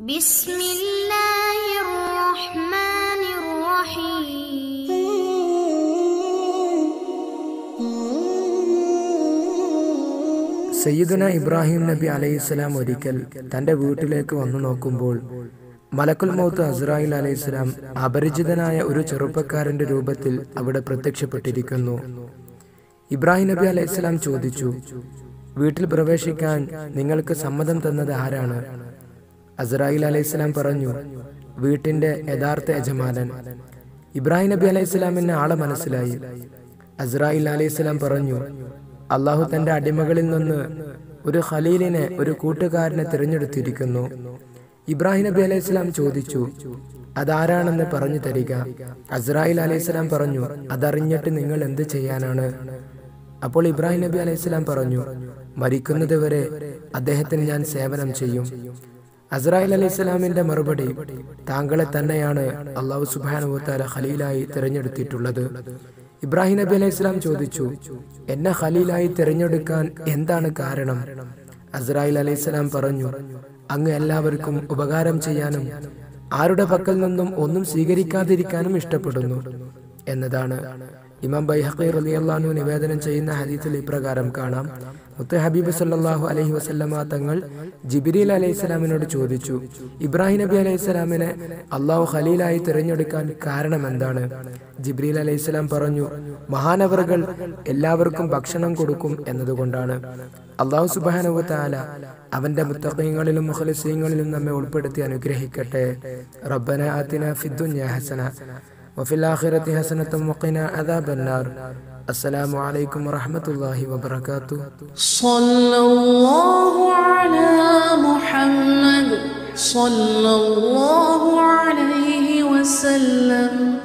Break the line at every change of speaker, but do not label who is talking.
بسم الله الرحمن الرحيم
സയ്യിദുന ഇബ്രാഹിം നബി അലൈഹിസ്സലാം ഒരിക്കൽ തന്റെ വീട്ടിലേക്ക് വന്നു നോക്കുമ്പോൾ മലക്കുൽ മൗത്ത് അസ്രായിൽ അലൈഹിസ്സലാം അപരിചിതനായ ഒരു ചെറുപ്പക്കാരന്റെ രൂപത്തിൽ അവിടെ പ്രത്യക്ഷപ്പെട്ടിരിക്കുന്നു ഇബ്രാഹിം നബി അലൈഹിസ്സലാം ചോദിച്ചു വീട്ടിൽ പ്രവേശിക്കാൻ നിങ്ങൾക്ക് സമ്മതം തന്നത് ആരാണ് അസ്രായിൽ അലൈഹിസ്സലാം പറഞ്ഞു വീട്ടിന്റെ യഥാർത്ഥ യജമാനൻ. ഇബ്രാഹിം നബി അലൈഹിസ്ലാമിന് ആളെ മനസ്സിലായി. അസ്രായിൽ അലൈഹിസ്സലാം പറഞ്ഞു അള്ളാഹു തന്റെ അടിമകളിൽ നിന്ന് ഒരു ഖലീലിനെ ഒരു കൂട്ടുകാരനെ തിരഞ്ഞെടുത്തിരിക്കുന്നു. ഇബ്രാഹിം നബി അലൈഹി സ്വലാം ചോദിച്ചു അതാരാണെന്ന് പറഞ്ഞു തരിക? അസ്രായിൽ അലൈഹി സ്വലാം പറഞ്ഞു അതറിഞ്ഞിട്ട് നിങ്ങൾ എന്ത് ചെയ്യാനാണ്? അപ്പോൾ ഇബ്രാഹിം നബി അലൈഹി സ്വലാം പറഞ്ഞു മരിക്കുന്നതുവരെ അദ്ദേഹത്തിന് ഞാൻ സേവനം ചെയ്യും. അസ്രായിൽ അലി ഇസ്ലാമിന്റെ മറുപടി താങ്കളെ തന്നെയാണ് അള്ളാഹു സുബാനുത്താല ഖലീലായി തിരഞ്ഞെടുത്തിട്ടുള്ളത്. ഇബ്രാഹിം നബി അലൈഹി സ്വലാം ചോദിച്ചു എന്നെ ഖലീലായി തിരഞ്ഞെടുക്കാൻ എന്താണ് കാരണം? അസ്രായിൽ അലൈഹി സ്വലാം പറഞ്ഞു അങ്ങ് എല്ലാവർക്കും ഉപകാരം ചെയ്യാനും ആരുടെ പക്കൽ നിന്നും ഒന്നും സ്വീകരിക്കാതിരിക്കാനും ഇഷ്ടപ്പെടുന്നു. എന്നതാണ്. ഇമാം ബൈഹഖി റളിയല്ലാഹു നിവേദനം ചെയ്യുന്ന ഹദീസിൽ ഇപ്രകാരം കാണാം. മുത്ത് ഹബീബ് സല്ലാഹു അലഹി വസ്ലമ തങ്ങൾ ജിബിരിൽ അലൈഹിസ്സലാമിനോട് ചോദിച്ചു ഇബ്രാഹിം നബി അലൈഹിസ്സലാമിനെ അള്ളാഹു ഖലീലായി തിരഞ്ഞെടുക്കാൻ കാരണം എന്താണ്? ജിബ്രീൽ അലൈഹിസ്സലാം പറഞ്ഞു മഹാനവറുകൾ എല്ലാവർക്കും ഭക്ഷണം കൊടുക്കും എന്നതുകൊണ്ടാണ്. അള്ളാഹു സുബാനുവത്താല അവന്റെ മുത്തഖീങ്ങളിലും മുഖലിസീങ്ങളിലും നമ്മെ ഉൾപ്പെടുത്തി അനുഗ്രഹിക്കട്ടെ. റബ്ബന ആത്തിന ഫിദ്ദുന്യ ഹസന വഫിൽ ആഖിറത്തി ഹസനത്തും മുഖിന അദാബന്നാർ السلام عليكم ورحمة الله وبركاته.
صلى الله على محمد. صلى الله عليه وسلم.